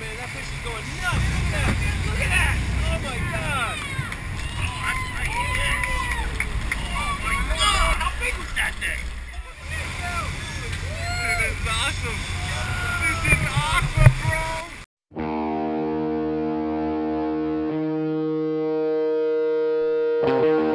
man, that fish is going nuts. Look at that. Look at that. Oh my god. Oh. Gonna drift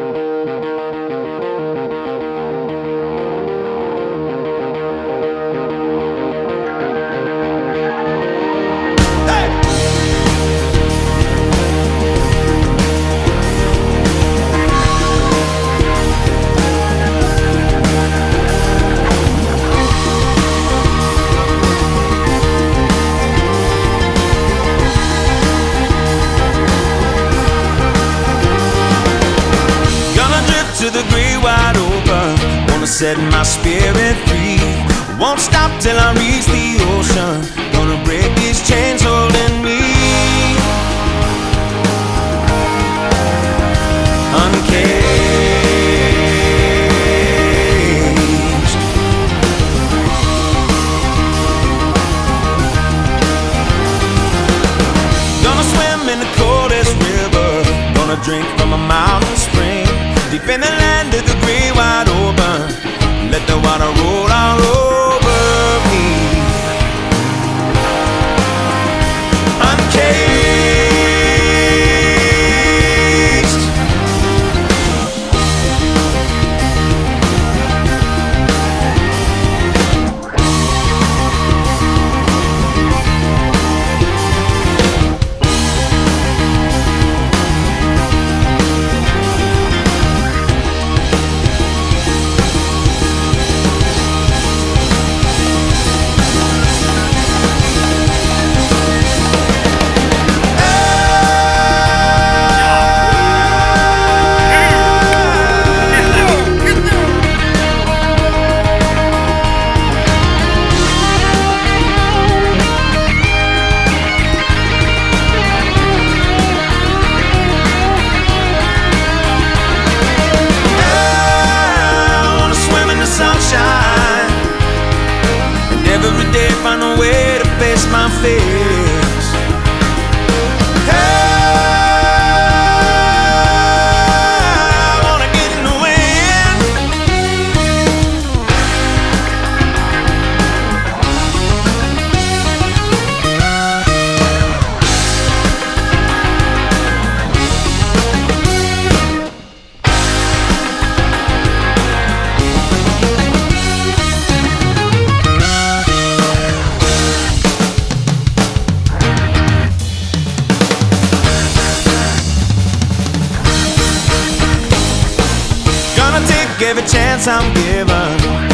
to the great wide open. Wanna set my spirit free. Won't stop till I reach the ocean. Gonna break these chains holding me. Uncaged. Gonna swim in the coldest river. Gonna drink from a mountain spring. Deep in the land of the great wide open. Let the water roll all over face every chance I'm given.